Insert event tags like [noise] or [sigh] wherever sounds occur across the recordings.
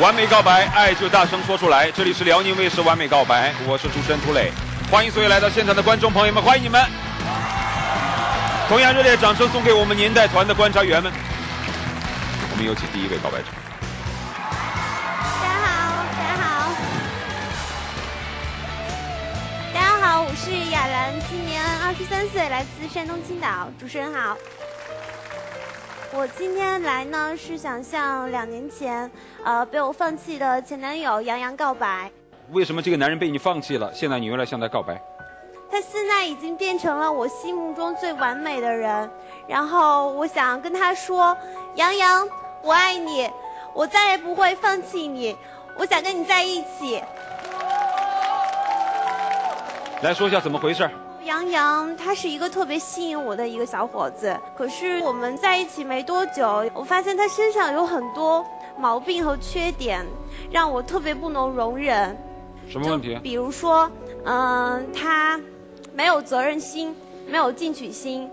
完美告白，爱就大声说出来。这里是辽宁卫视《完美告白》，我是主持人涂磊，欢迎所有来到现场的观众朋友们，欢迎你们！同样热烈掌声送给我们年代团的观察员们。我们有请第一位告白者。大家好，大家好，大家好，我是雅兰，今年二十三岁，来自山东青岛。主持人好。我今天来呢，是想向两年前，呃，被我放弃的前男友杨洋告白。为什么这个男人被你放弃了？现在你又来向他告白？他现在已经变成了我心目中最完美的人，然后我想跟他说：“杨洋，我爱你，我再也不会放弃你，我想跟你在一起。”来说一下怎么回事？杨洋他是一个特别吸引我的一个小伙子，可是我们在一起没多久，我发现他身上有很多毛病和缺点，让我特别不能容忍。什么问题？比如说，嗯，他没有责任心，没有进取心，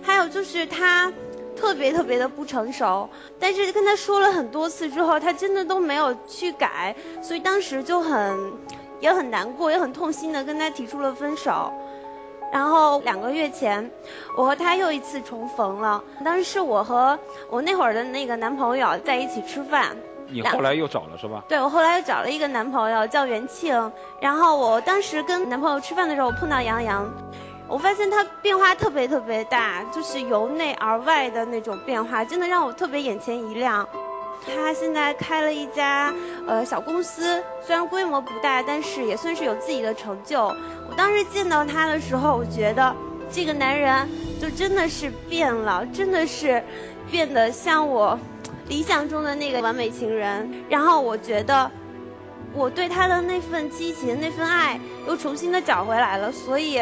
还有就是他特别特别的不成熟。但是跟他说了很多次之后，他真的都没有去改，所以当时就很也很难过，也很痛心的跟他提出了分手。然后两个月前，我和他又一次重逢了。当时是我和我那会儿的那个男朋友在一起吃饭。你后来又找了是吧？对，我后来又找了一个男朋友叫袁庆。然后我当时跟男朋友吃饭的时候，我碰到杨洋，我发现他变化特别特别大，就是由内而外的那种变化，真的让我特别眼前一亮。他现在开了一家呃小公司，虽然规模不大，但是也算是有自己的成就。我当时见到他的时候，我觉得这个男人就真的是变了，真的是变得像我理想中的那个完美情人。然后我觉得我对他的那份激情、那份爱又重新的找回来了，所以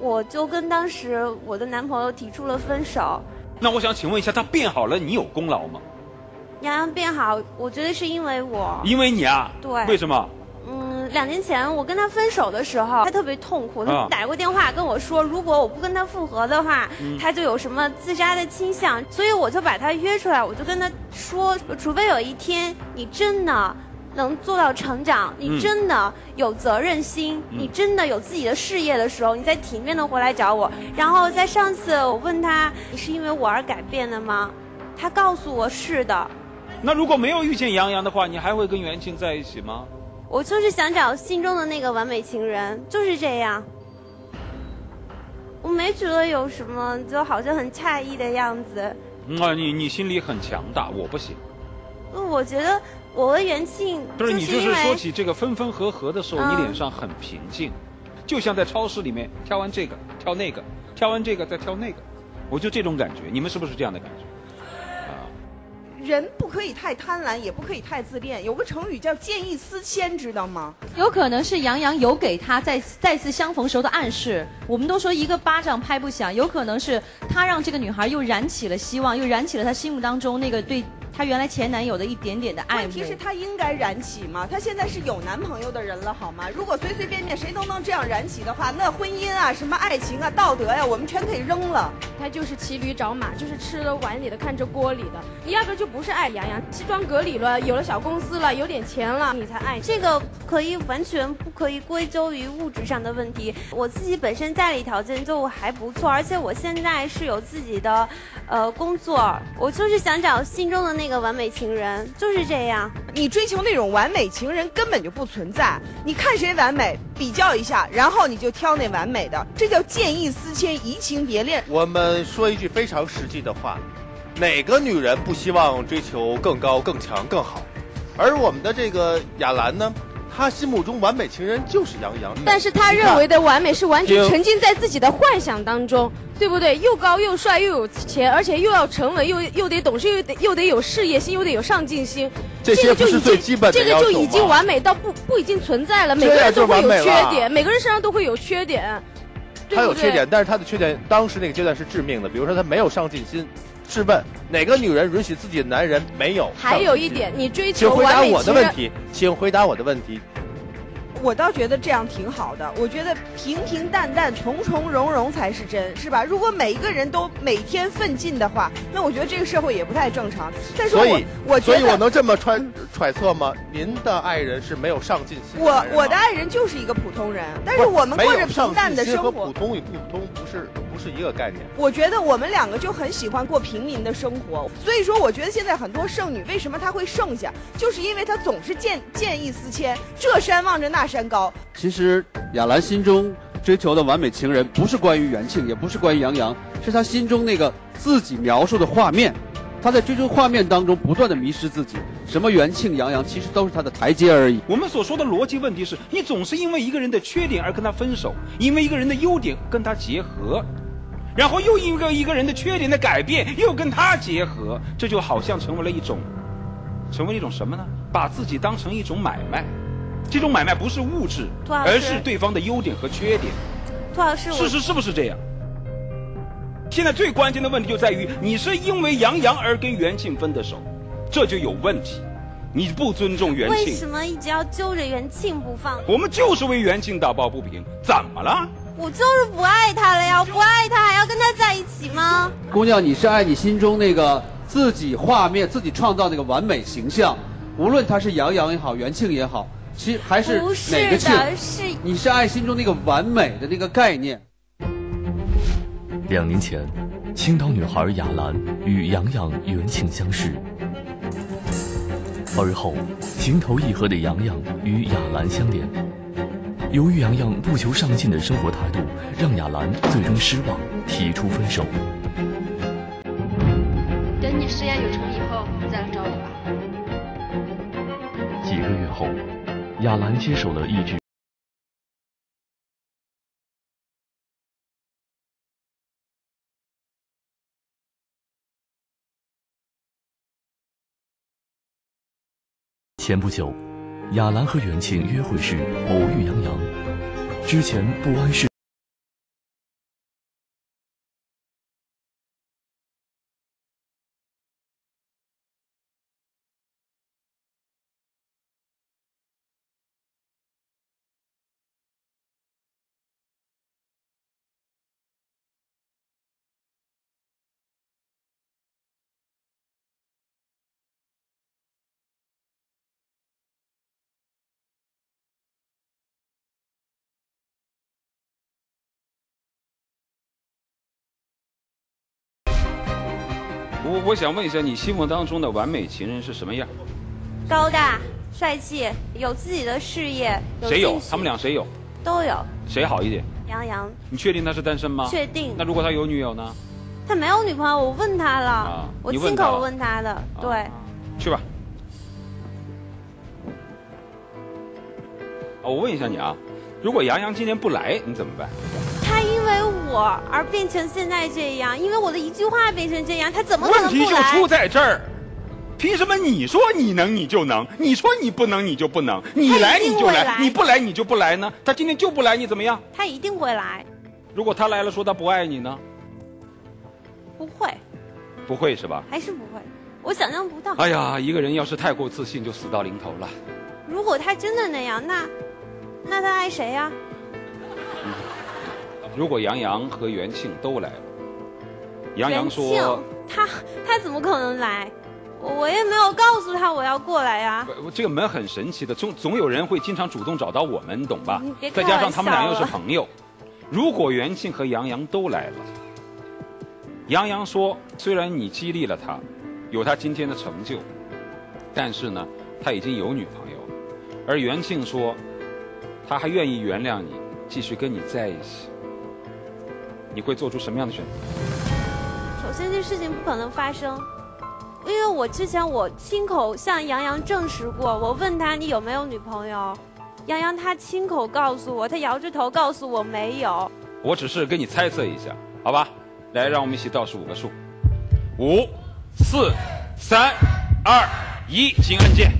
我就跟当时我的男朋友提出了分手。那我想请问一下，他变好了，你有功劳吗？杨洋变好，我觉得是因为我。因为你啊？对。为什么？嗯，两年前我跟他分手的时候，他特别痛苦，他打过电话跟我说，如果我不跟他复合的话，他就有什么自杀的倾向。所以我就把他约出来，我就跟他说，除非有一天你真的能做到成长，你真的有责任心，你真的有自己的事业的时候，你再体面的回来找我。然后在上次我问他，你是因为我而改变的吗？他告诉我是的。那如果没有遇见杨洋的话，你还会跟袁庆在一起吗？我就是想找心中的那个完美情人，就是这样。我没觉得有什么，就好像很诧异的样子。啊，你你心里很强大，我不行。我觉得我和袁庆不是你就是说起这个分分合合的时候，你脸上很平静，就像在超市里面挑完这个挑那个，挑完这个再挑那个，我就这种感觉。你们是不是这样的感觉？人不可以太贪婪，也不可以太自恋。有个成语叫见异思迁，知道吗？有可能是杨洋有给他再再次相逢时候的暗示。我们都说一个巴掌拍不响，有可能是他让这个女孩又燃起了希望，又燃起了他心目当中那个对。她原来前男友的一点点的爱，问题是她应该燃起吗？她现在是有男朋友的人了，好吗？如果随随便便谁都能这样燃起的话，那婚姻啊、什么爱情啊、道德呀，我们全可以扔了。他就是骑驴找马，就是吃了碗里的看着锅里的，你压根就不是爱杨洋。西装革履了，有了小公司了，有点钱了，你才爱。这个可以完全不可以归咎于物质上的问题。我自己本身家里条件就还不错，而且我现在是有自己的，呃，工作。我就是想找心中的那个完美情人。就是这样，你追求那种完美情人根本就不存在。你看谁完美，比较一下，然后你就挑那完美的，这叫见异思迁，移情别恋。我们说一句非常实际的话，哪个女人不希望追求更高、更强、更好？而我们的这个雅兰呢？他心目中完美情人就是杨洋，但是他认为的完美是完全沉浸在自己的幻想当中，对不对？又高又帅又有钱，而且又要沉稳，又又得懂事，又得又得有事业心，又得有上进心。这些不是最基本的这个就已经完美到不不已经存在了。每个人都会有缺点，每个人身上都会有缺点。他有缺点，但是他的缺点当时那个阶段是致命的，比如说他没有上进心。试问哪个女人允许自己的男人没有？还有一点，你追求请回答我的问题，请回答我的问题。我倒觉得这样挺好的，我觉得平平淡淡、从从容容才是真，是吧？如果每一个人都每天奋进的话，那我觉得这个社会也不太正常。再说我，我所以我能这么揣揣测吗？您的爱人是没有上进心我我的爱人就是一个普通人，但是我们过着平淡的生活和普。通与不普通不是不是一个概念。我觉得我们两个就很喜欢过平民的生活，所以说我觉得现在很多剩女为什么她会剩下，就是因为她总是见见异思迁，这山望着那山高。其实亚兰心中追求的完美情人，不是关于元庆，也不是关于杨洋，是他心中那个自己描述的画面。他在追求画面当中不断的迷失自己，什么元庆、杨洋，其实都是他的台阶而已。我们所说的逻辑问题是你总是因为一个人的缺点而跟他分手，因为一个人的优点跟他结合，然后又因为一个人的缺点的改变又跟他结合，这就好像成为了一种，成为了一种什么呢？把自己当成一种买卖，这种买卖不是物质，而是对方的优点和缺点。涂老师，事实是不是这样？现在最关键的问题就在于，你是因为杨洋而跟袁庆分的手，这就有问题。你不尊重袁庆为什，么一直要揪着袁庆不放？我们就是为袁庆打抱不平，怎么了？我就是不爱他了呀！我不爱他还要跟他在一起吗？姑娘，你是爱你心中那个自己画面、自己创造那个完美形象，无论他是杨洋也好，袁庆也好，其实还是不是哪个是你是爱心中那个完美的那个概念。两年前，青岛女孩雅兰与杨洋、缘情相识，而后情投意合的杨洋与雅兰相恋。由于杨洋不求上进的生活态度，让雅兰最终失望，提出分手。等你事业有成以后再来找我吧。几个月后，雅兰接手了一直。前不久，雅兰和袁庆约会时偶遇杨洋，之前不谙世。我我想问一下，你心目当中的完美情人是什么样？高大、帅气，有自己的事业，谁有进？取他们俩谁有？都有。谁好一点？杨洋你确定他是单身吗？确定那如果他有女友呢？他没有女朋友，我问他了，啊我亲口问他了问他的，对。去吧。啊，我问一下你啊，如果杨洋今天不来，你怎么办？我而变成现在这样，因为我的一句话变成这样，他怎么可问题就？出在这儿。凭什么你说你能你就能，你说你不能你就不能，你来你就来你不来你就不来呢？他今天就不来，你怎么样？他一定会来，如果他来了说他不爱你呢？不会，不会是吧？还是不会，我想象不到。哎呀，一个人要是太过自信，就死到临头了。如果他真的那样，那那他爱谁呀、如果杨洋和袁庆都来了，杨洋袁说，他他怎么可能来？我我也没有告诉他我要过来呀、不这个门很神奇的，总总有人会经常主动找到我们，你懂吧？再加上他们俩又是朋友，如果袁庆和杨洋都来了，杨洋说，虽然你激励了他，有他今天的成就，但是呢，他已经有女朋友。了，而袁庆说，他还愿意原谅你，继续跟你在一起，你会做出什么样的选择？首先，这事情不可能发生，因为我之前我亲口向杨洋证实过，我问他你有没有女朋友，杨洋他亲口告诉我，他摇着头告诉我没有。我只是跟你猜测一下，好吧？来，让我们一起倒数五个数：五、四、三、二、一，请按键。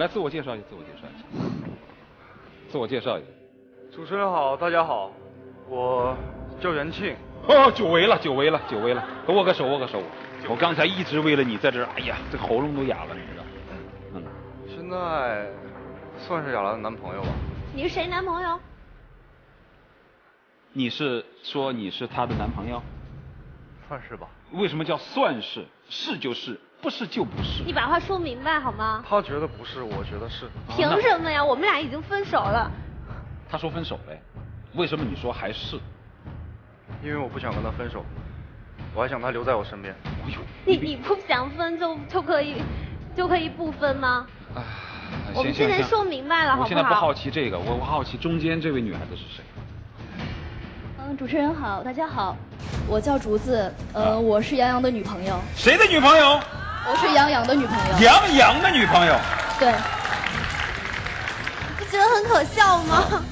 来自我介绍一下，自我介绍一下，自我介绍一下。主持人好，大家好，我叫袁庆。哦，久违了，久违了，久违了，握个手，握个手。我刚才一直为了你在这儿，哎呀，这喉咙都哑了，你知道？嗯。现在算是雅兰的男朋友吧？你是谁男朋友？你是说你是她的男朋友？算是吧。为什么叫算是？是就是，不是就不是。你把话说明白好吗？他觉得不是，我觉得是。凭什么呀？我们俩已经分手了。他说分手呗，为什么你说还是？因为我不想跟他分手，我还想他留在我身边。哎呦，你你不想分就就可以就可以不分吗？哎，我们现在说明白了，好不好？我现在不好奇这个，我我好奇中间这位女孩子是谁。嗯，主持人好，大家好，我叫竹子，呃，我是杨洋的女朋友。谁的女朋友？我是杨洋的女朋友。杨洋的女朋友。对。不觉得很可笑吗？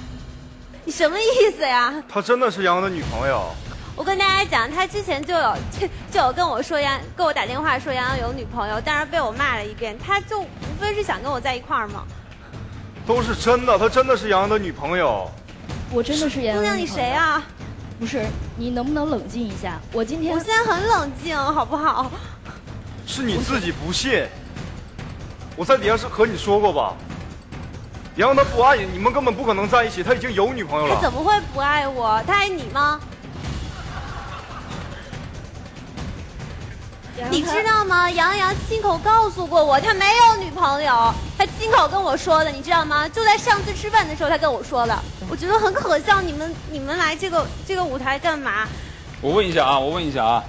你什么意思呀？他真的是杨洋的女朋友。我跟大家讲，他之前就有 [laughs] 就有跟我说杨跟我打电话说杨洋有女朋友，但是被我骂了一遍。他就无非是想跟我在一块儿嘛。都是真的，他真的是杨洋的女朋友。我真的是杨洋。姑娘，你谁啊？不是，你能不能冷静一下？我今天我现在很冷静，好不好？是你自己不信。我在底下是和你说过吧？杨洋他不爱你，你们根本不可能在一起，他已经有女朋友了。他怎么会不爱我？他爱你吗？你知道吗？杨洋亲口告诉过我，他没有女朋友，他亲口跟我说的，你知道吗？就在上次吃饭的时候，他跟我说的。我觉得很可笑，你们你们来这个这个舞台干嘛？我问一下啊，我问一下啊，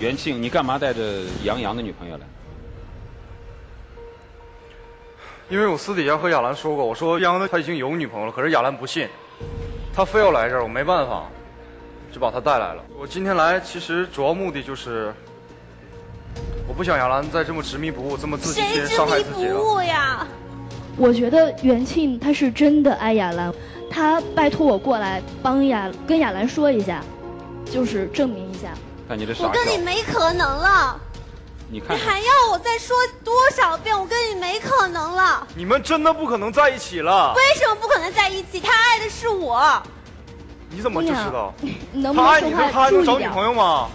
袁庆，你干嘛带着杨洋的女朋友来？因为我私底下和亚兰说过，我说杨洋他已经有女朋友了，可是亚兰不信，他非要来这儿，我没办法，就把他带来了。我今天来其实主要目的就是。我不想亚兰再这么执迷不悟，这么自己先伤害自己了。执迷不悟呀？我觉得袁庆他是真的爱亚兰，他拜托我过来帮亚跟亚兰说一下，就是证明一下。看你这傻我跟你没可能了。你看。你还要我再说多少遍？我跟你没可能了。你们真的不可能在一起了。为什么不可能在一起？他爱的是我。你怎么就知道？能不他爱你，他还能找女朋友吗？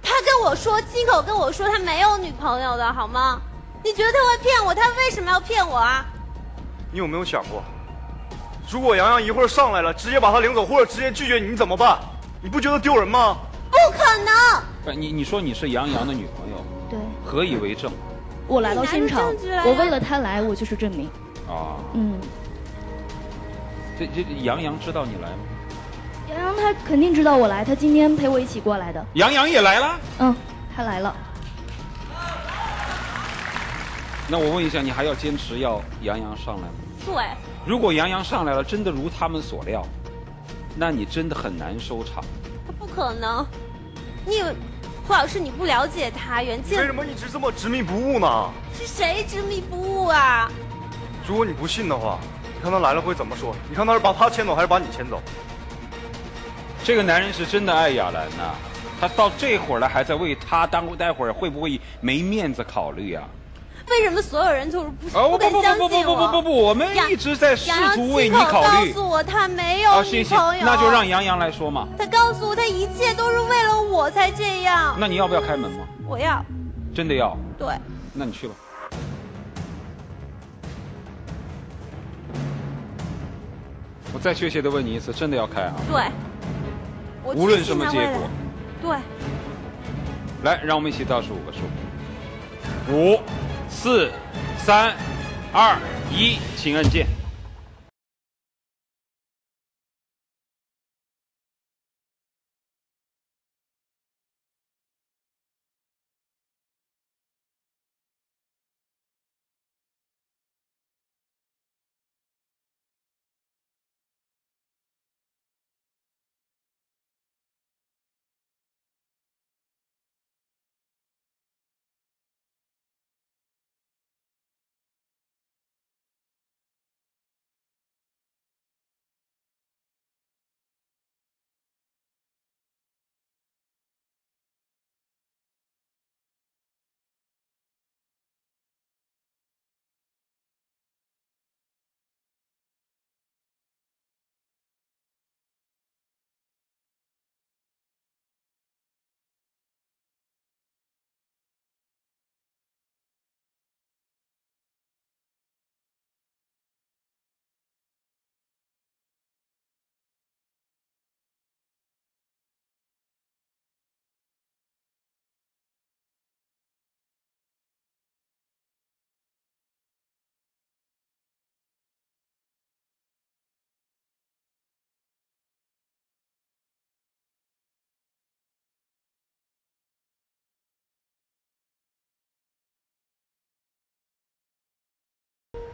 他跟我说，亲口跟我说他没有女朋友的好吗？你觉得他会骗我？他为什么要骗我啊？你有没有想过，如果洋洋一会儿上来了，直接把他领走，或者直接拒绝你，你怎么办？你不觉得丢人吗？不可能！不，你你说你是杨洋的女朋友，对，何以为证？我来到现场，我为了他来，我就是证明。啊，嗯。这这杨洋知道你来吗？杨洋他肯定知道我来，他今天陪我一起过来的。杨洋也来了？嗯，他来了。那我问一下，你还要坚持要杨洋上来吗？对。如果杨洋上来了，真的如他们所料，那你真的很难收场。可能，你胡老师你不了解他，袁静。为什么一直这么执迷不悟呢？是谁执迷不悟啊？如果你不信的话，你看他来了会怎么说？你看他是把他牵走还是把你牵走？这个男人是真的爱亚兰呐，他到这会儿了还在为他当待会儿会不会没面子考虑啊？为什么所有人就是不哦不肯相信我？不不不不不不，我们一直在试图为你考虑。告诉我他没有女朋友，那就让杨洋来说嘛。他告诉我他一切都是为了我才这样。那你要不要开门吗？我要。真的要？对。那你去吧。我再确切的问你一次，真的要开啊？对。无论什么结果。对。来，让我们一起倒数五个数。五、四、三、二、一，请按键。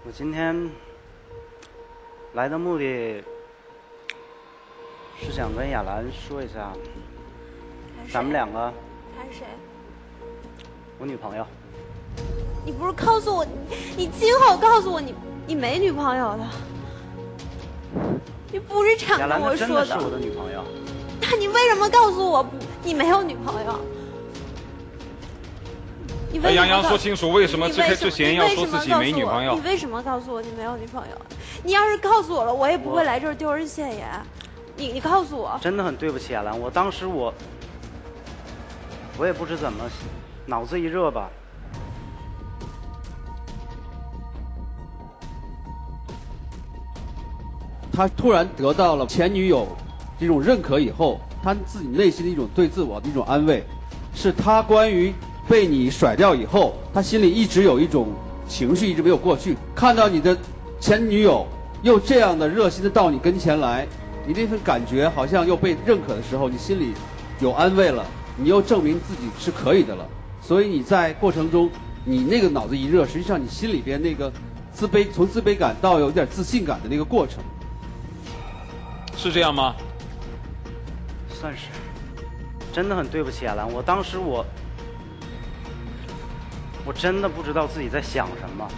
我今天来的目的是想跟亚兰说一下，咱们两个，看谁？我女朋友。你不是告诉我，你你亲口告诉我你你没女朋友的？你不是这样跟我说她真的是我的女朋友。那你为什么告诉我不你没有女朋友？你为杨洋说清楚为什么之你为什么之前要说自己没女朋友你为什么告诉我你没有女朋友？你要是告诉我了，我也不会来这儿丢人现眼。你你告诉我，真的很对不起亚兰，我当时我，我也不知怎么，脑子一热吧，他突然得到了前女友这种认可以后，他自己内心的一种对自我的一种安慰，是他关于被你甩掉以后，他心里一直有一种情绪一直没有过去。看到你的前女友又这样的热心的到你跟前来，你那份感觉好像又被认可的时候，你心里有安慰了，你又证明自己是可以的了。所以你在过程中，你那个脑子一热，实际上你心里边那个自卑，从自卑感到有点自信感的那个过程。是这样吗？算是，真的很对不起亚兰，我当时我，我真的不知道自己在想什么。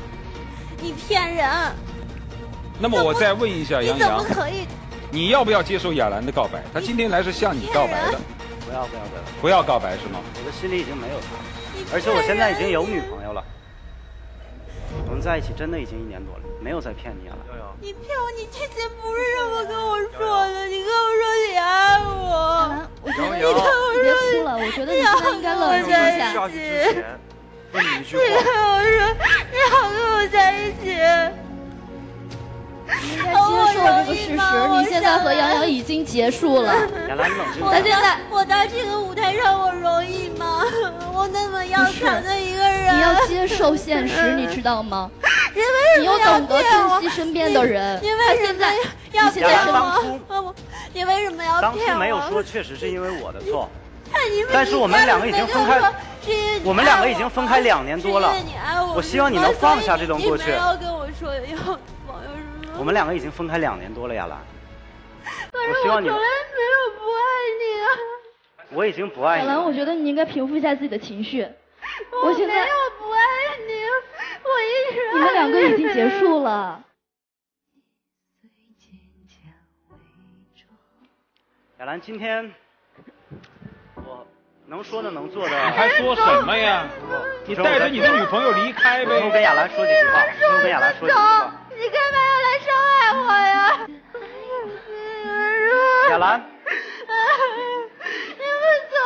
你骗人！那么我再问一下你怎么杨洋，可以？[laughs] 你要不要接受亚兰的告白？他今天来是向你告白的，不要不要不要，不要告白是吗？我的心里已经没有她，而且我现在已经有女朋友了。我们在一起真的已经一年多了，没有再骗你了。你骗我！你之前不是这么跟我说的，你跟我说你爱我。我觉得你跟我你别说哭了，我觉得你现在应该冷静一下。你一句你跟，我说你好跟我在一起。你应该接受这个事实，你现在和杨洋已经结束了。杨兰，你冷静我他现在我到这个舞台上我容易吗？[laughs] 我那么要强的一个人。你要接受现实，你知道吗？[laughs] 你为什么要要懂得骗我珍惜身边的人。你 [laughs] 为什么要你现在骗我？你为什么要当骗我？初没有说，确实是因为我的错。但是我们两个已经分开我们两个已经分开两年多了我，希望你能放下这段过去我说要朋友是吗？我们两个已经分开两年多了，亚兰，可是我希望你从来没有不爱你啊！我已经不爱你了。我觉得你应该平复一下自己的情绪。[laughs] 我现在没有不爱你，我一直爱你们两个已经结束了。亚兰，今天我能说的能做的，你还说什么呀？你带着你的女朋友离开呗。听我跟亚兰说几句话，听我跟亚兰说几句话。你干嘛要来伤害我呀？亚兰，你们走！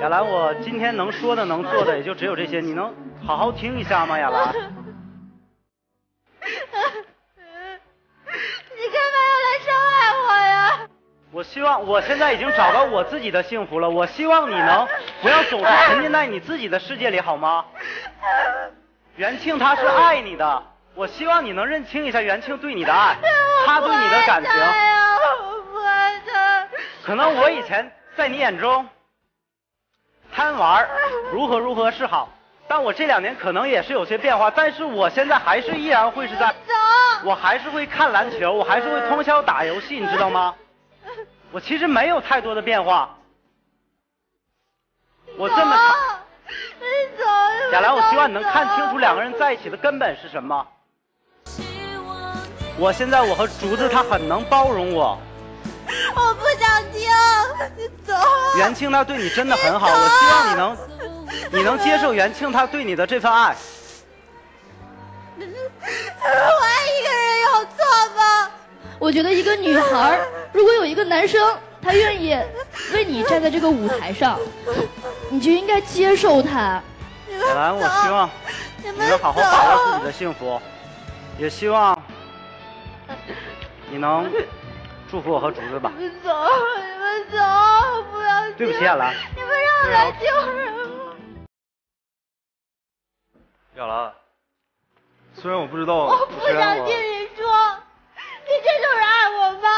亚兰，我今天能说的能做的也就只有这些，你能好好听一下吗，亚兰？我希望我现在已经找到我自己的幸福了，我希望你能 [laughs] 不要总是沉浸在你自己的世界里，好吗？元庆他是爱你的，我希望你能认清一下元庆对你的爱，[laughs] 他对你的感情。可能我以前在你眼中贪玩 [laughs] 如何如何是好，但我这两年可能也是有些变化，但是我现在还是依然会是在，我还是会看篮球，我还是会通宵打游戏，你知道吗？我其实没有太多的变化。我这么长，你走！亚兰，我希望你能看清楚两个人在一起的根本是什么。我现在我和竹子他很能包容我，我不想听，你走！元庆他对你真的很好，我希望你能，你能接受元庆他对你的这份爱。我爱一个人有错吗？我觉得一个女孩，如果有一个男生，他愿意为你站在这个舞台上，你就应该接受他。亚兰，我希望你能好好把握自己的幸福，也希望你能祝福我和竹子吧。你们走，你们走，不要！对不起，亚兰。你们让我来救人我。亚兰，虽然我不知道我不想听你说，你这种人爱我吗？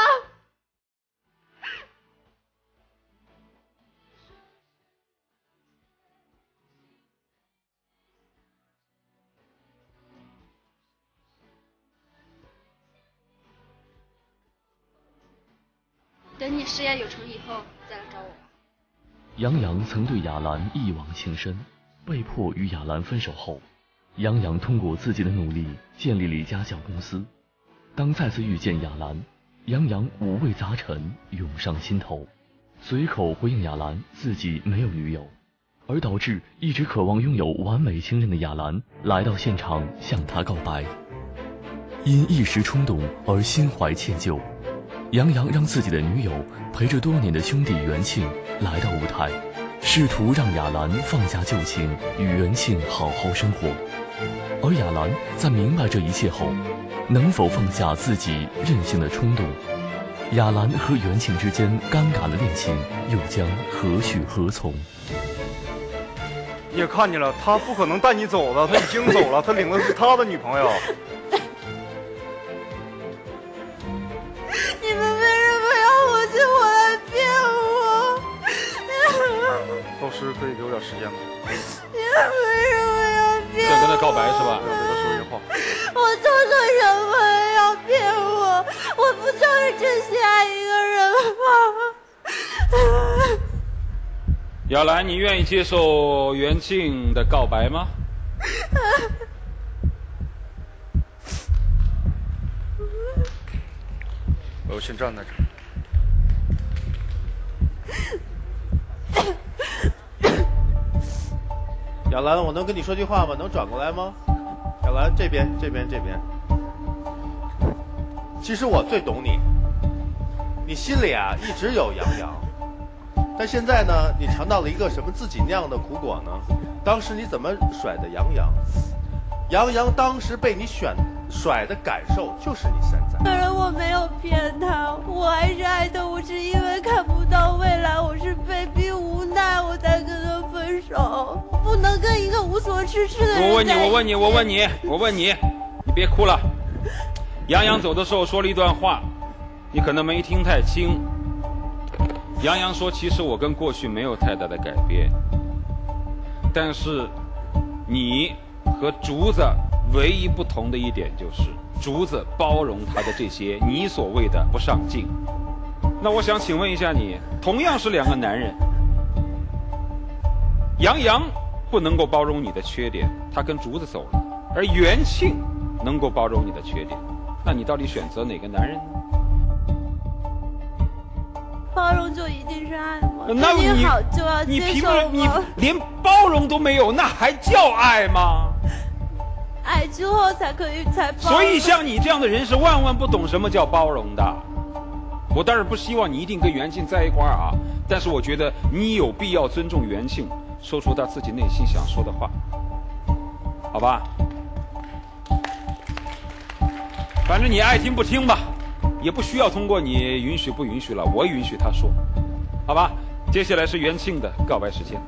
等你事业有成以后再来找我吧。杨洋曾对雅兰一往情深，被迫与雅兰分手后，杨洋通过自己的努力建立了一家小公司。当再次遇见雅兰，杨洋五味杂陈涌上心头，随口回应雅兰自己没有女友，而导致一直渴望拥有完美情人的雅兰来到现场向他告白。因一时冲动而心怀歉疚，杨洋让自己的女友陪着多年的兄弟元庆来到舞台，试图让雅兰放下旧情，与元庆好好生活。而雅兰在明白这一切后，能否放下自己任性的冲动？雅兰和袁庆之间尴尬的恋情又将何去何从？你也看见了，他不可能带你走的，他已经走了，他领的是他的女朋友。[laughs] 你们为什么要我去我来骗我？[laughs] 老师可以给我点时间吗？[laughs] 你们为什么？想跟他告白是吧？跟他说一句话。我做错什么要骗我？我不就是真心爱一个人吗？雅兰，你愿意接受袁静的告白吗？我先站在这儿。雅兰，我能跟你说句话吗？能转过来吗？雅兰，这边，这边，这边。其实我最懂你，你心里啊一直有杨洋，但现在呢，你尝到了一个什么自己酿的苦果呢？当时你怎么甩的杨洋？杨洋当时被你选甩的感受就是你现在。当然我没有骗他，我还是爱他，我是因为看不到未来，我是被逼手。我不能跟一个无所事事的人我问你，我问你，我问你，我问你，你别哭了。杨洋走的时候说了一段话，你可能没听太清。杨洋说：“其实我跟过去没有太大的改变，但是你和竹子唯一不同的一点就是，竹子包容他的这些你所谓的不上进。那我想请问一下你，同样是两个男人，杨洋不能够包容你的缺点，他跟竹子走了，而元庆能够包容你的缺点，那你到底选择哪个男人呢？包容就一定是爱吗？那你好就要你接受吗你？连包容都没有，那还叫爱吗？爱之后才可以才包容。所以像你这样的人是万万不懂什么叫包容的。我当然不希望你一定跟元庆在一块儿啊，但是我觉得你有必要尊重元庆，说出他自己内心想说的话，好吧？反正你爱听不听吧，也不需要通过你允许不允许了，我允许他说，好吧？接下来是元庆的告白时间。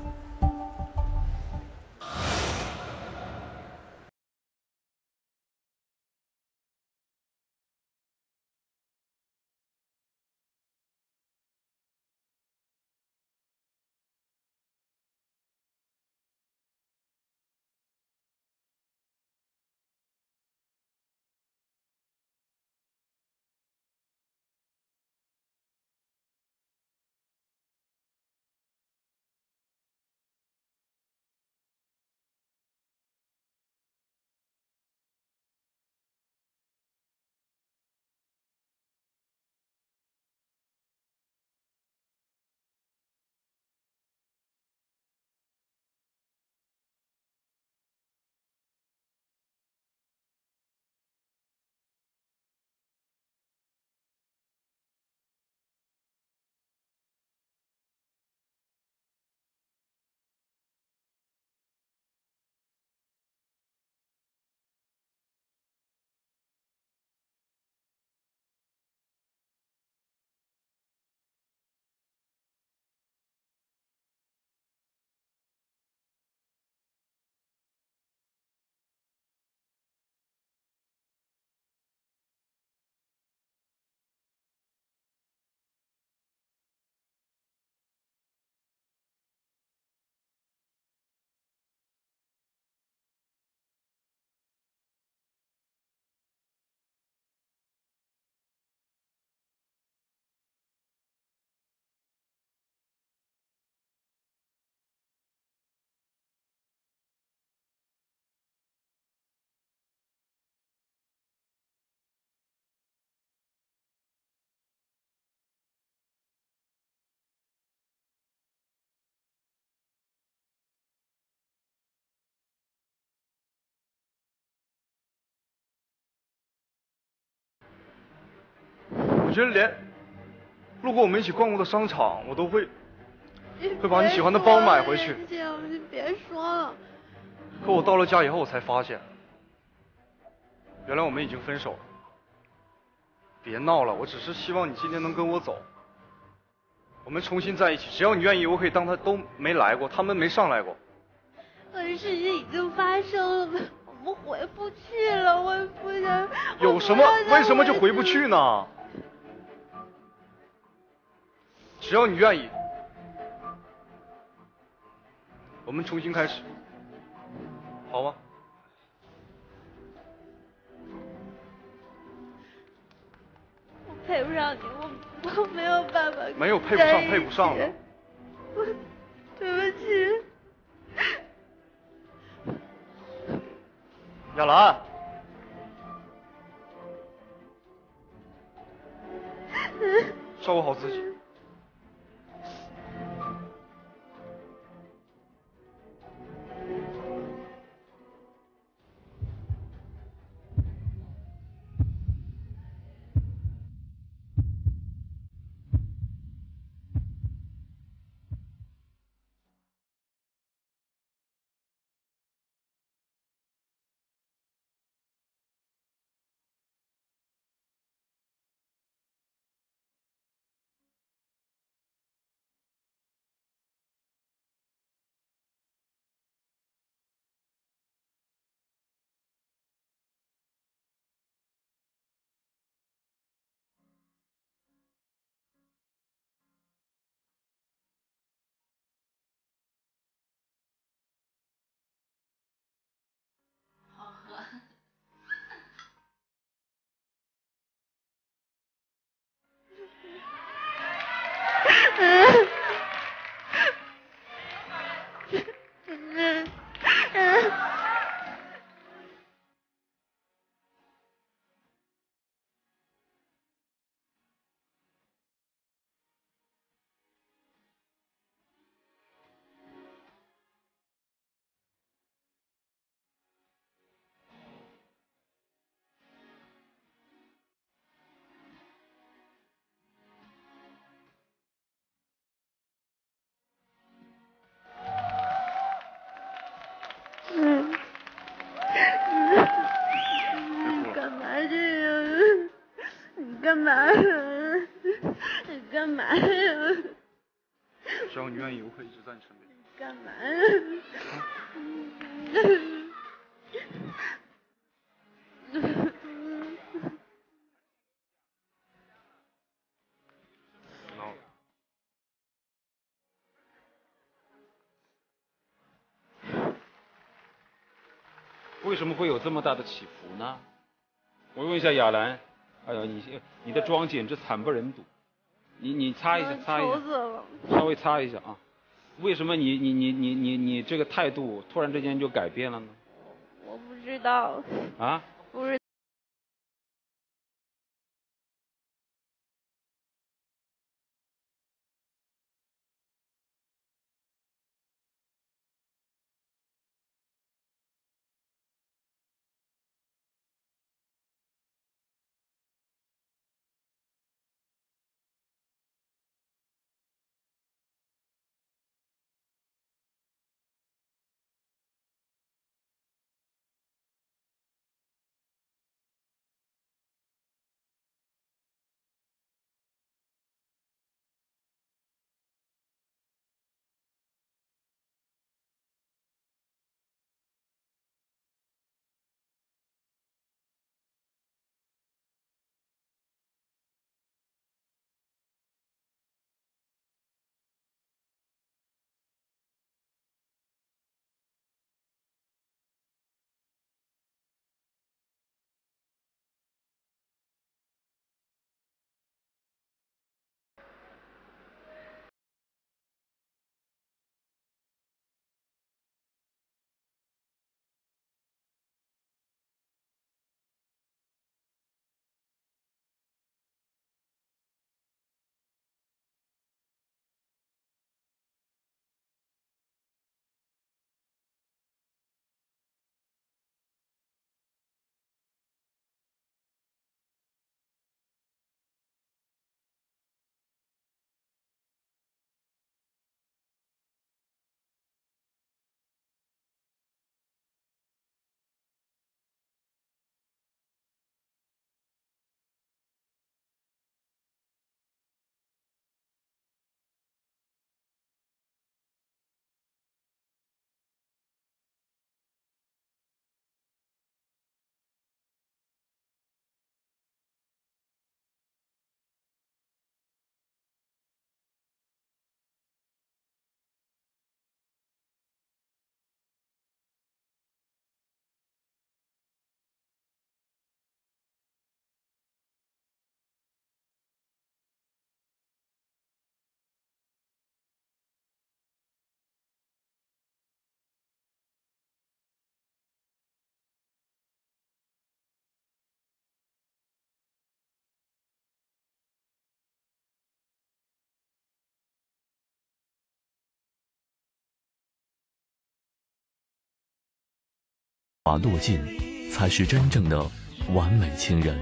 觉得连路过我们一起逛过的商场，我都会会把你喜欢的包买回去。这样你别说了。可我到了家以后，我才发现，原来我们已经分手了。别闹了，我只是希望你今天能跟我走，我们重新在一起。只要你愿意，我可以当他都没来过，他们没上来过。可是事情已经发生了，我们回不去了，我也不想。有什么？为什么就回不去呢？只要你愿意，我们重新开始，好吗？我配不上你，我我没有办法。没有配不上，配不上的。我对不起。亚兰，[laughs] 照顾好自己。可以一直在你身边。干嘛呀？闹了。为什么会有这么大的起伏呢？我问一下亚兰，哎呦，你你的妆简直惨不忍睹，你你擦一下，擦一下。稍微擦一下啊。为什么你你你你你你这个态度突然之间就改变了呢？我不知道。啊？不是。花落尽，才是真正的完美情人。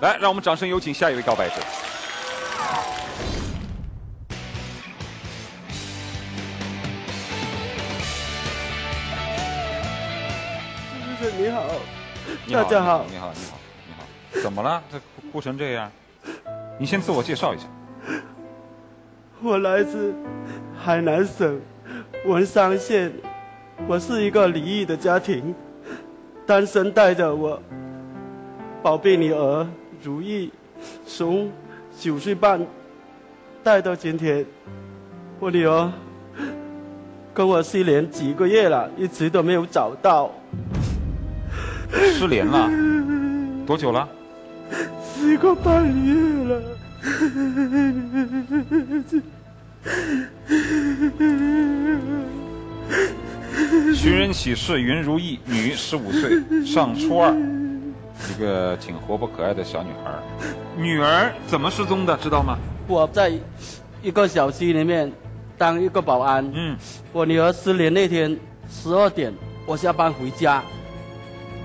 来，让我们掌声有请下一位告白者。你好，你好大家好，你好，你好，你好，怎么了？这哭哭成这样？你先自我介绍一下。我来自海南省文山县，我是一个离异的家庭，单身带着我宝贝女儿如意，从九岁半带到今天，我女儿 [laughs] 跟我失联几个月了，一直都没有找到。失联了，[laughs] 多久了？一个半月了。[laughs] [laughs] 寻人启事：云如意，女，十五岁，上初二，一个挺活泼可爱的小女孩。女儿怎么失踪的？知道吗？我在一个小区里面当一个保安。嗯，我女儿失联那天十二点，我下班回家，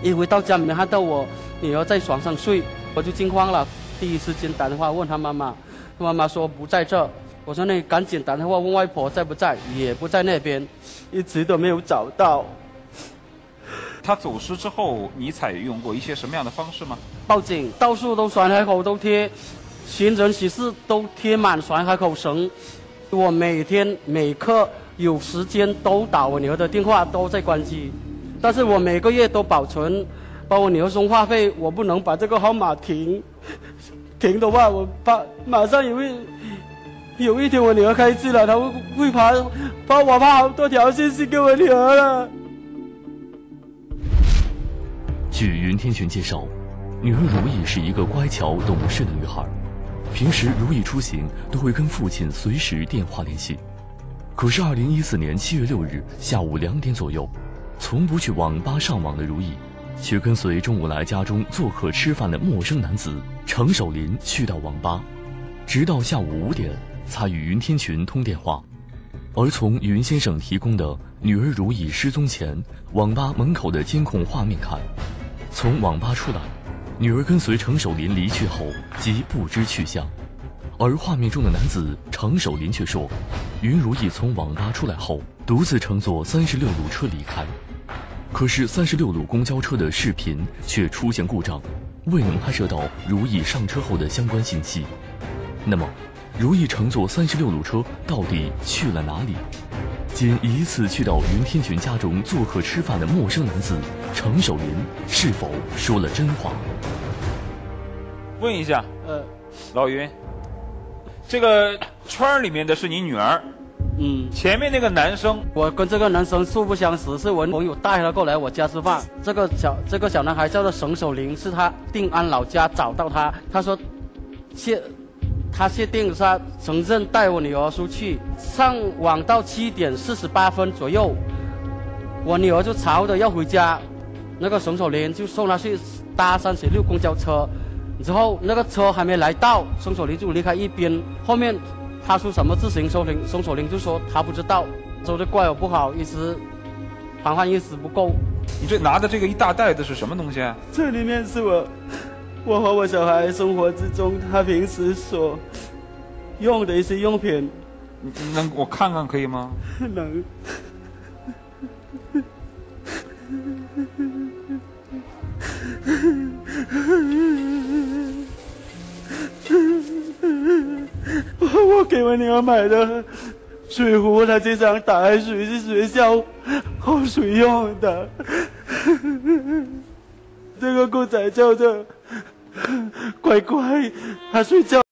一回到家没看到我女儿在床上睡，我就惊慌了，第一时间打电话问她妈妈，她妈妈说不在这。我说那你赶紧打电话问外婆在不在，也不在那边，一直都没有找到。[laughs] 他走失之后，你采用过一些什么样的方式吗？报警，到处都甩海口都贴，寻人启事都贴满甩海口绳。我每天每刻有时间都打我女儿的电话，都在关机。但是我每个月都保存，帮我女儿充话费，我不能把这个号码停。停的话，我怕马上也会有一天我女儿开机了，她会会发发我发好多条信息给我女儿了。据云天群介绍，女儿如意是一个乖巧懂事的女孩，平时如意出行都会跟父亲随时电话联系。可是，二零一四年七月六日下午两点左右，从不去网吧上网的如意，却跟随中午来家中做客吃饭的陌生男子程守林去到网吧，直到下午五点才与云天群通电话。而从云先生提供的女儿如意失踪前网吧门口的监控画面看，从网吧出来，女儿跟随程守林离去后即不知去向。而画面中的男子程守林却说，云如意从网吧出来后，独自乘坐三十六路车离开。可是三十六路公交车的视频却出现故障，未能拍摄到如意上车后的相关信息。那么，如意乘坐三十六路车到底去了哪里？仅一次去到云天群家中做客吃饭的陌生男子程守林，是否说了真话？问一下，呃，老云，这个圈儿里面的是你女儿，嗯，前面那个男生，我跟这个男生素不相识，是我朋友带他过来我家吃饭。这个小这个小男孩叫做程守林，是他定安老家找到他，他说，确，他确定是他承认带我女儿出去上网到七点四十八分左右，我女儿就吵着要回家，那个熊守林就送她去搭三十六公交车，之后那个车还没来到，沈守林就离开一边，后面他说什么自行收林，松手林就说他不知道，说的怪我不好意思，防范意识不够。你这拿的这个一大袋子是什么东西啊？这里面是我，我和我小孩生活之中他平时所用的一些用品。你能我看看可以吗？能。我给我女儿买的水壶，她经常打开水是学校喝水用的。这个狗仔叫做乖乖，他睡觉。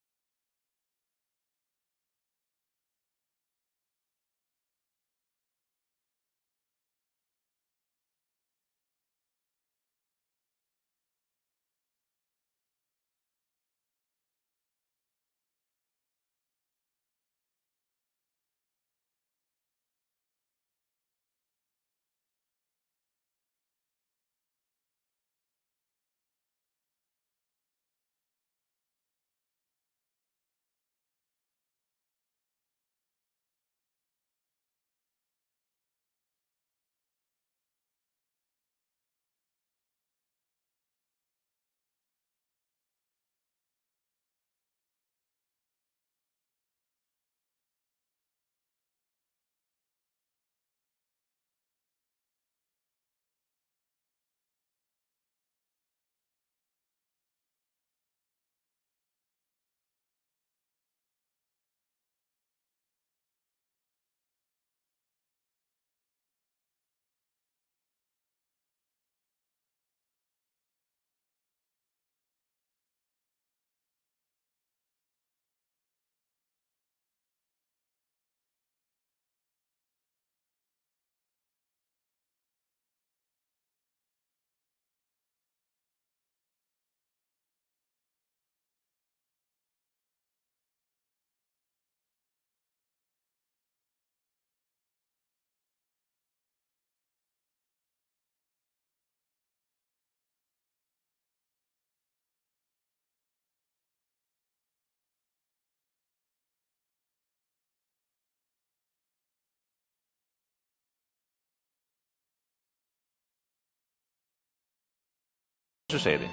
是谁的？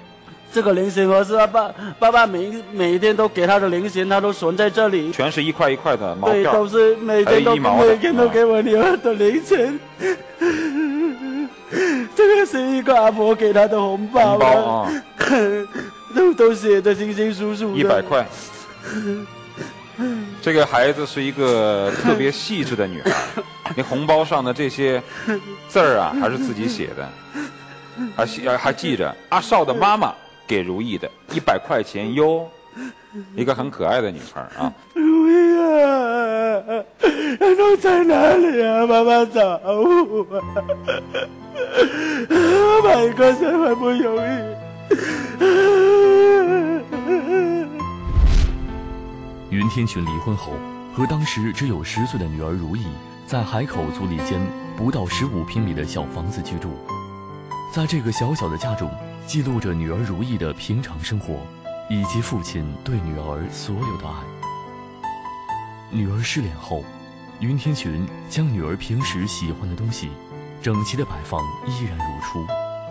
这个零钱盒是他爸爸爸每每天都给他的零钱，他都存在这里。全是一块一块的毛对，都是每天都给我女儿的零钱。[laughs] 这个是一个阿婆给他的红包，红包啊，[laughs] 都都写的清清楚楚的。一百块。这个孩子是一个特别细致的女孩，[laughs] 那红包上的这些字儿啊，还是自己写的，还记还记着阿少的妈妈给如意的一百块钱哟，一个很可爱的女孩啊。如意啊，都在哪里啊？妈妈找我，买个身很不容易。云天群离婚后，和当时只有十岁的女儿如意，在海口租了一间不到十五平米的小房子居住。在这个小小的家中，记录着女儿如意的平常生活，以及父亲对女儿所有的爱。女儿失联后，云天群将女儿平时喜欢的东西整齐的摆放，依然如初，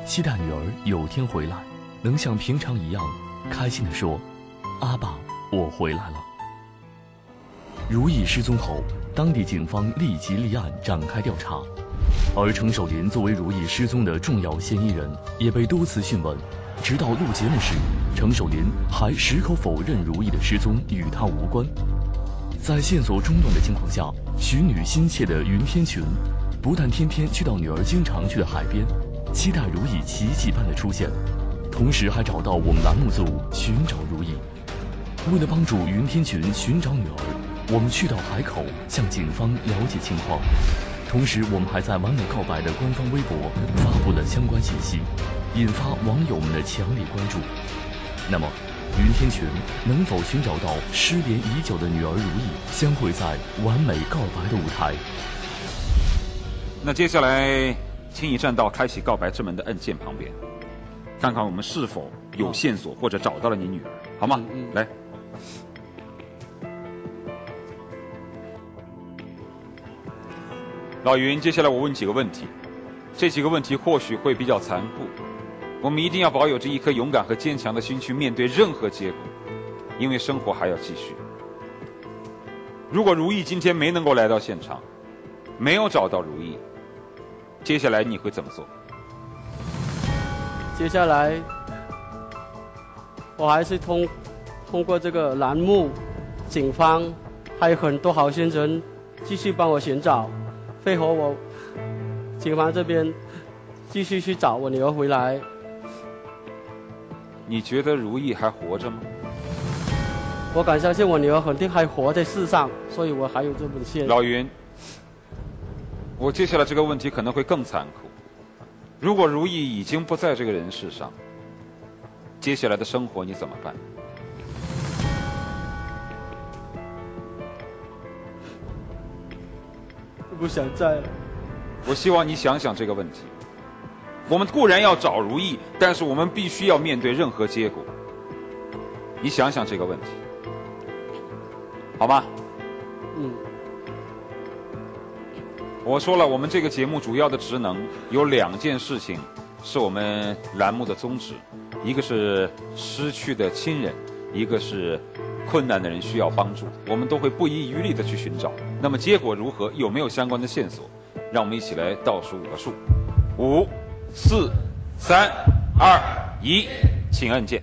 期待女儿有天回来，能像平常一样开心地说：“阿爸，我回来了。”如意失踪后，当地警方立即立案展开调查，而程守林作为如意失踪的重要嫌疑人，也被多次讯问。直到录节目时，程守林还矢口否认如意的失踪与他无关。在线索中断的情况下，寻女心切的云天群，不但天天去到女儿经常去的海边，期待如意奇迹般的出现，同时还找到我们栏目组寻找如意。为了帮助云天群寻找女儿，我们去到海口向警方了解情况，同时我们还在完美告白的官方微博发布了相关信息，引发网友们的强烈关注。那么，云天群能否寻找到失联已久的女儿如意，相会在完美告白的舞台？那接下来，请你站到开启告白之门的按键旁边，看看我们是否有线索或者找到了你女儿，好吗？来。老云，接下来我问几个问题，这几个问题或许会比较残酷，我们一定要保有着一颗勇敢和坚强的心去面对任何结果，因为生活还要继续。如果如意今天没能够来到现场，没有找到如意，接下来你会怎么做？接下来，我还是通通过这个栏目，警方还有很多好心人继续帮我寻找。配合我，警方这边继续去找我女儿回来。你觉得如意还活着吗？我敢相信我女儿肯定还活在世上，所以我还有这本线。老云，我接下来这个问题可能会更残酷。如果如意已经不在这个人世上，接下来的生活你怎么办？不想再了。我希望你想想这个问题。我们固然要找如意，但是我们必须要面对任何结果。你想想这个问题，好吗？嗯。我说了，我们这个节目主要的职能有两件事情，是我们栏目的宗旨：一个是失去的亲人，一个是困难的人需要帮助。我们都会不遗余力的去寻找。那么结果如何？有没有相关的线索？让我们一起来倒数五个数：五、四、三、二、一，请按键。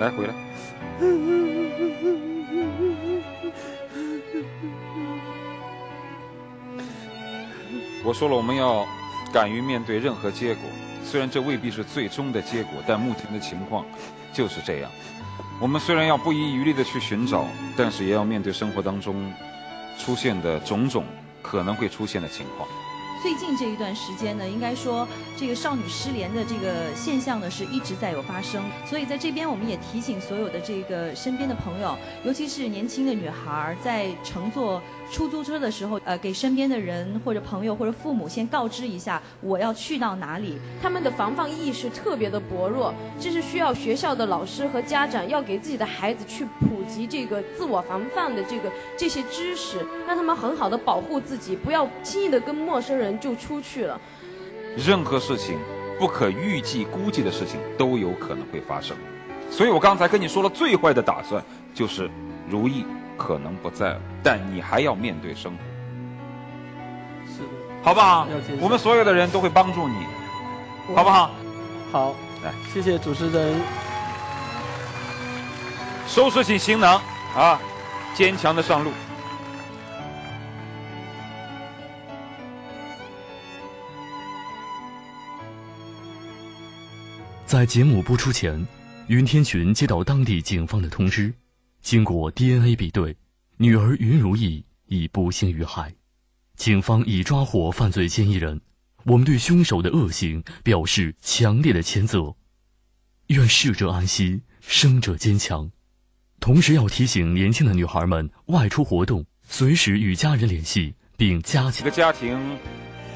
来回来。我说了，我们要敢于面对任何结果，虽然这未必是最终的结果，但目前的情况就是这样。我们虽然要不遗余力的去寻找，但是也要面对生活当中出现的种种可能会出现的情况。最近这一段时间呢，应该说这个少女失联的这个现象呢是一直在有发生，所以在这边我们也提醒所有的这个身边的朋友，尤其是年轻的女孩，在乘坐出租车的时候，呃，给身边的人或者朋友或者父母先告知一下我要去到哪里。他们的防范意识特别的薄弱，这是需要学校的老师和家长要给自己的孩子去普及这个自我防范的这个这些知识，让他们很好的保护自己，不要轻易的跟陌生人就出去了。任何事情不可预计、估计的事情都有可能会发生，所以我刚才跟你说了，最坏的打算就是如意可能不在了，但你还要面对生活，是的，好不好我们所有的人都会帮助你，好不好？好，来，谢谢主持人。收拾起行囊啊，坚强的上路。在节目播出前，云天群接到当地警方的通知，经过 DNA 比对，女儿云如意已不幸遇害，警方已抓获犯罪嫌疑人。我们对凶手的恶行表示强烈的谴责，愿逝者安息，生者坚强。同时要提醒年轻的女孩们外出活动，随时与家人联系，并加强。几个家庭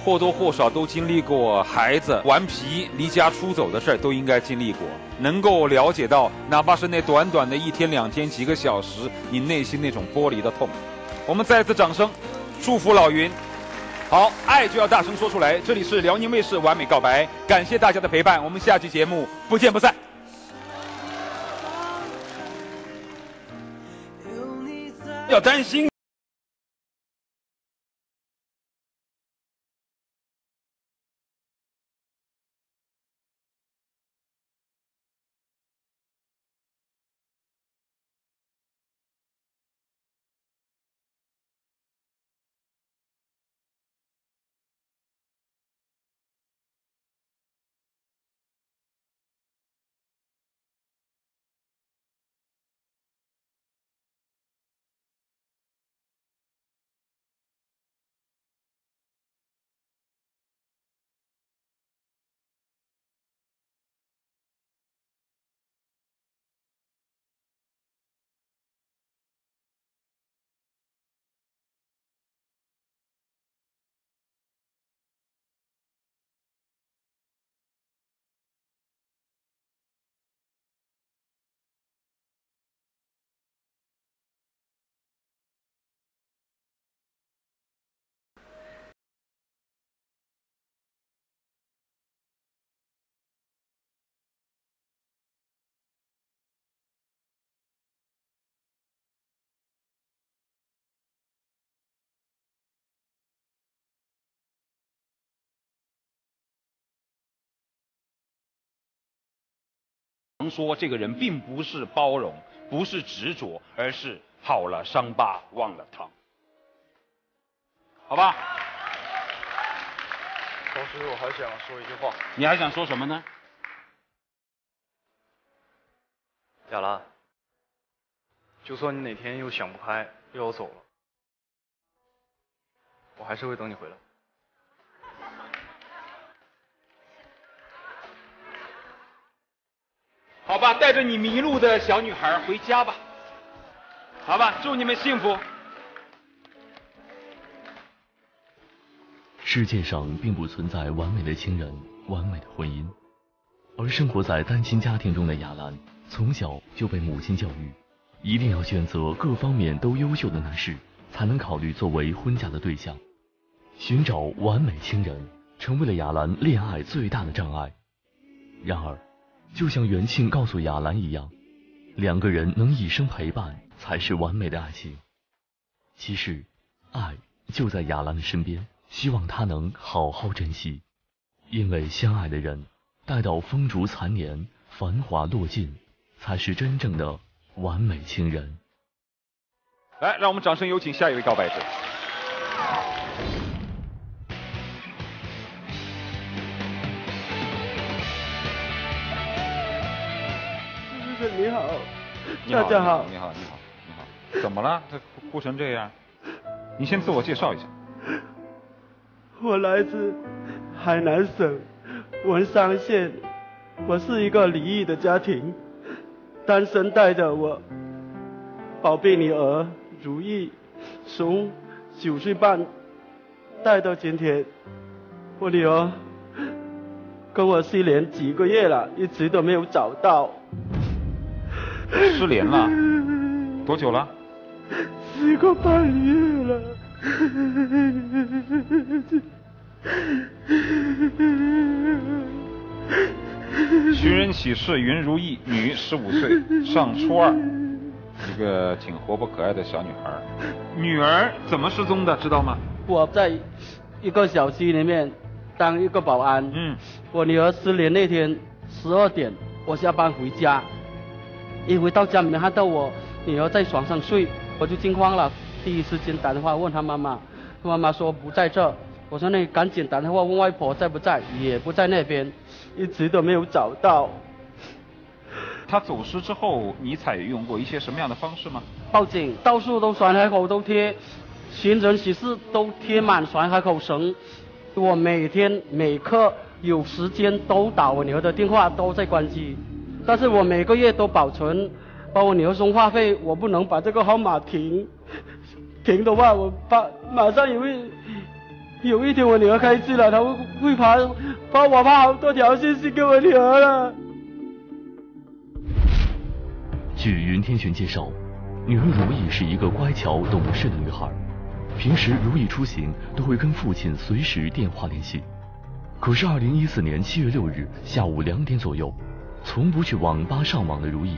或多或少都经历过孩子顽皮离家出走的事儿，都应该经历过，能够了解到，哪怕是那短短的一天两天几个小时，你内心那种剥离的痛。我们再次掌声，祝福老云。好，爱就要大声说出来。这里是辽宁卫视《完美告白》，感谢大家的陪伴，我们下期节目不见不散。要担心。能说这个人并不是包容，不是执着，而是好了伤疤忘了疼，好吧？同时，我还想说一句话。你还想说什么呢？亚兰，就算你哪天又想不开，又要走了，我还是会等你回来。好吧，带着你迷路的小女孩回家吧。好吧，祝你们幸福。世界上并不存在完美的亲人、完美的婚姻，而生活在单亲家庭中的亚兰，从小就被母亲教育，一定要选择各方面都优秀的男士，才能考虑作为婚嫁的对象。寻找完美亲人，成为了亚兰恋爱最大的障碍。然而，就像元庆告诉亚兰一样，两个人能一生陪伴，才是完美的爱情。其实，爱就在亚兰的身边，希望她能好好珍惜，因为相爱的人，待到风烛残年、繁华落尽，才是真正的完美情人。来，让我们掌声有请下一位告白者。你好，大家好，你好，你好，你好，怎么了？他哭成这样？你先自我介绍一下。我来自海南省文山县，我是一个离异的家庭，单身带着我宝贝女儿如意，从九岁半带到今天，我女儿跟我失联几个月了，一直都没有找到。[laughs] 失联了？多久了？一个半月了。寻人启事：云如意，女，十五岁，上初二，一个挺活泼可爱的小女孩。女儿怎么失踪的？知道吗？我在一个小区里面当一个保安。嗯。我女儿失联那天十二点，我下班回家，一回到家里面看到我女儿在床上睡，我就惊慌了，第一时间打电话问她妈妈，她妈妈说不在这。我说那你赶紧打电话问外婆在不在，也不在那边，一直都没有找到。她走失之后，你采用过一些什么样的方式吗？报警，到处都栓海口都贴，寻人启事都贴满栓海口绳。我每天每刻有时间都打我女儿的电话，都在关机。但是我每个月都保存，帮我女儿充话费，我不能把这个号码停，[laughs] 停的话我怕马上有一有一天我女儿开机了，她会会发发我发好多条信息给我女儿了。据云天群介绍，女儿如意是一个乖巧懂事的女孩，平时如意出行都会跟父亲随时电话联系。可是，二零一四年七月六日下午两点左右，从不去网吧上网的如意，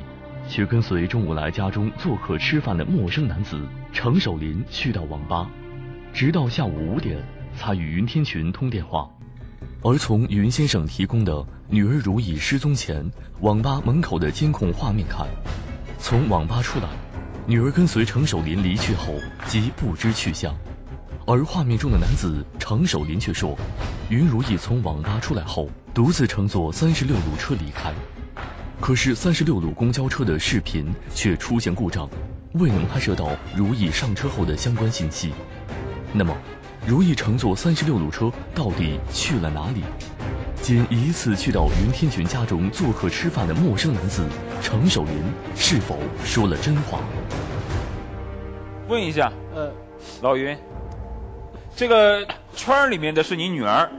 却跟随中午来家中做客吃饭的陌生男子程守林去到网吧，直到下午五点才与云天群通电话。而从云先生提供的女儿如意失踪前网吧门口的监控画面看，从网吧出来，女儿跟随程守林离去后即不知去向。而画面中的男子程守林却说，云如意从网吧出来后，独自乘坐三十六路车离开。可是三十六路公交车的视频却出现故障，未能拍摄到如意上车后的相关信息。那么，如意乘坐三十六路车到底去了哪里？仅一次去到云天群家中做客吃饭的陌生男子程守林，是否说了真话？问一下，呃，老云，这个圈儿里面的是你女儿，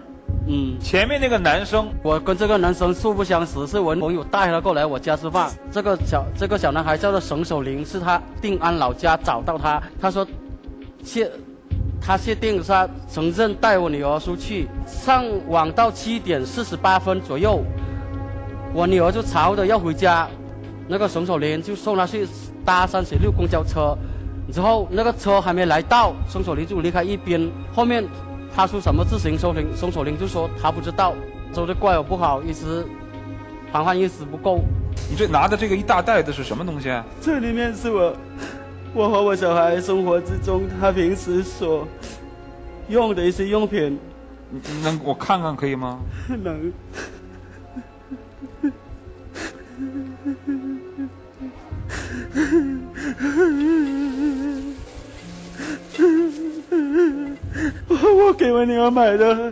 嗯，前面那个男生，我跟这个男生素不相识，是我朋友带他过来我家吃饭。这个小这个小男孩叫做沈守林，是他定安老家找到他，他说确他确定是他承认带我女儿出去上网到七点四十八分左右，我女儿就吵着要回家，那个沈守林就送她去搭三十六公交车。之后那个车还没来到，熊守林就离开一边。后面发出什么自行，松林松手林就说他不知道，说这怪我不好意思，防范意识不够。你这拿的这个一大袋子是什么东西啊？这里面是我，我和我小孩生活之中他平时所用的一些用品。你能我看看可以吗？[laughs] 能。[laughs] [laughs] 我给我女儿买的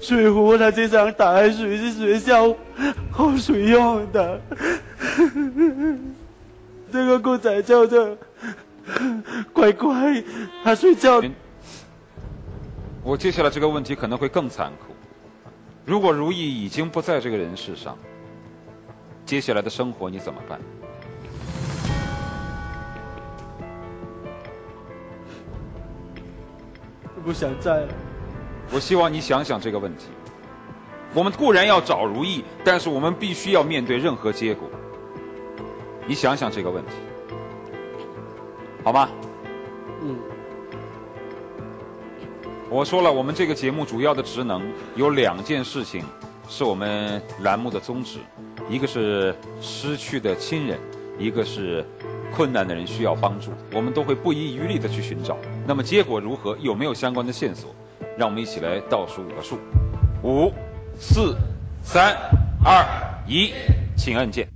水壶，她经常打开水是学校喝水用的。[laughs] 这个狗仔叫做乖乖，他睡觉。我接下来这个问题可能会更残酷。如果如意已经不在这个人世上，接下来的生活你怎么办？不想再了。我希望你想想这个问题。我们固然要找如意，但是我们必须要面对任何结果。你想想这个问题，好吗？嗯。我说了，我们这个节目主要的职能有两件事情，是我们栏目的宗旨：一个是失去的亲人，一个是困难的人需要帮助。我们都会不遗余力的去寻找。那么结果如何？有没有相关的线索？让我们一起来倒数五个数：五、四、三、二、一，请按键。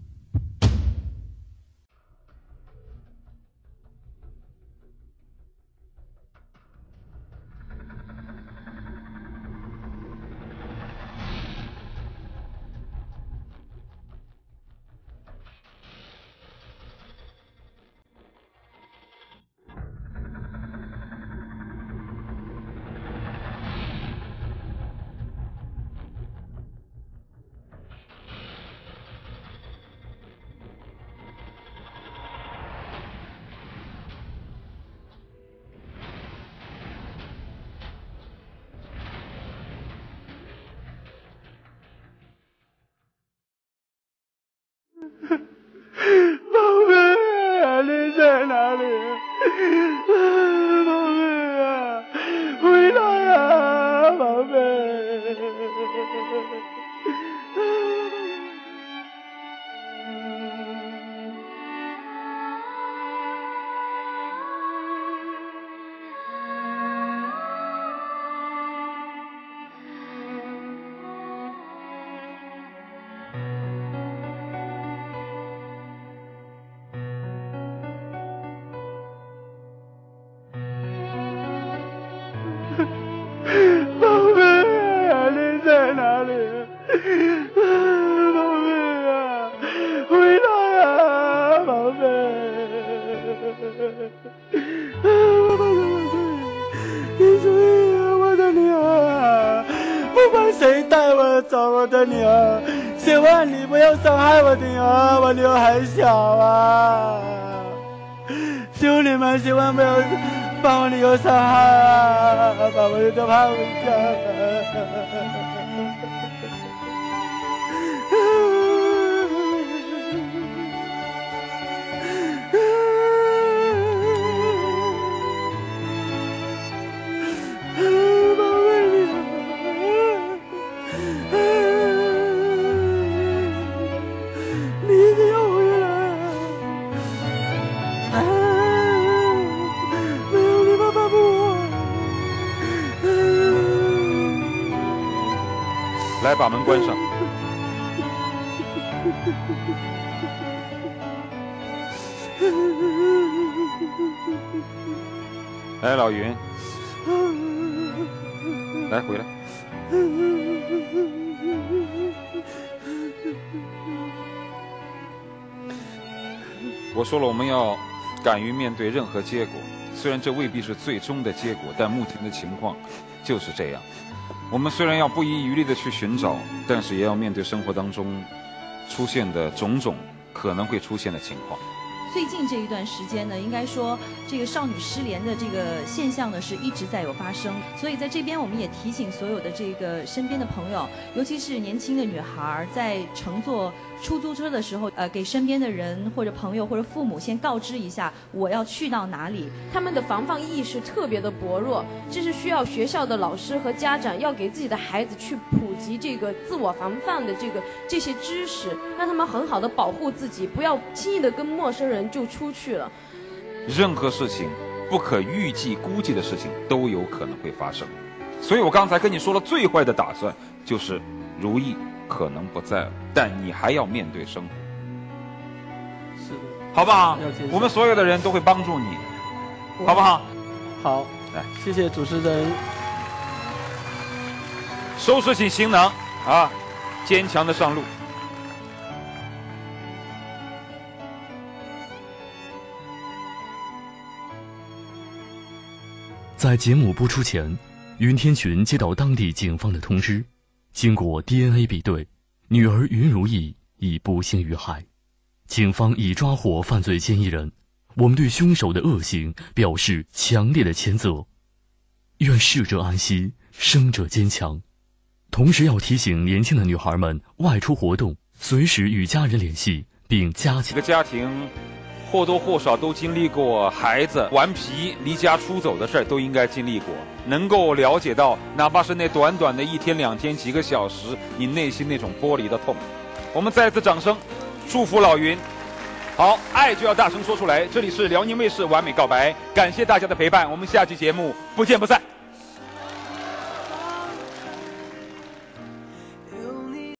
说了，我们要敢于面对任何结果，虽然这未必是最终的结果，但目前的情况就是这样。我们虽然要不遗余力地去寻找，但是也要面对生活当中出现的种种可能会出现的情况。最近这一段时间呢，应该说这个少女失联的这个现象呢是一直在有发生，所以在这边我们也提醒所有的这个身边的朋友，尤其是年轻的女孩，在乘坐出租车的时候，呃，给身边的人或者朋友或者父母先告知一下我要去到哪里。他们的防范意识特别的薄弱，这是需要学校的老师和家长要给自己的孩子去普及这个自我防范的这个这些知识，让他们很好的保护自己，不要轻易的跟陌生人就出去了。任何事情不可预计、估计的事情都有可能会发生，所以我刚才跟你说了，最坏的打算就是如意可能不在了，但你还要面对生活，是的，好不好我们所有的人都会帮助你，好不好？好，来，谢谢主持人。收拾起行囊啊，坚强的上路。在节目播出前，云天群接到当地警方的通知，经过 DNA 比对，女儿云如意已不幸遇害。警方已抓获犯罪嫌疑人，我们对凶手的恶行表示强烈的谴责。愿逝者安息，生者坚强。同时要提醒年轻的女孩们，外出活动随时与家人联系，并加强。这个家庭或多或少都经历过孩子顽皮离家出走的事儿，都应该经历过，能够了解到，哪怕是那短短的一天两天几个小时，你内心那种剥离的痛。我们再次掌声，祝福老云。好，爱就要大声说出来。这里是辽宁卫视《完美告白》，感谢大家的陪伴，我们下期节目不见不散。